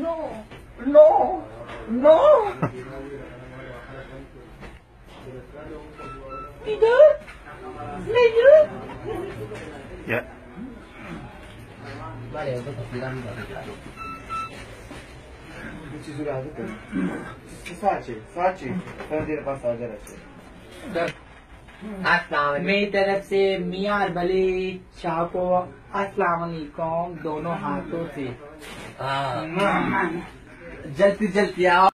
No, no, no. Midur, Midur. Yeah. Vale, eu vou tirando. Preciso olhar depois. Sati, Sati, bandeira passada O assim. अस्सलाम मेरी तरफ़ से मियाँ और बली शाह को अस्सलाम दोनों हाथों से। हाँ। जल्दी जल्दी आओ।